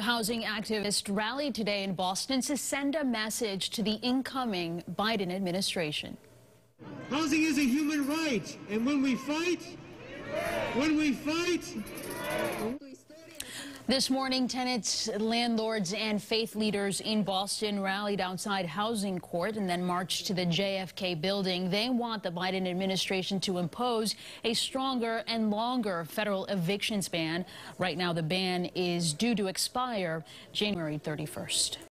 Housing activists rallied today in Boston to send a message to the incoming Biden administration. Housing is a human right, and when we fight, when we fight, this morning, tenants, landlords, and faith leaders in Boston rallied outside Housing Court and then marched to the JFK building. They want the Biden administration to impose a stronger and longer federal evictions ban. Right now, the ban is due to expire January 31st.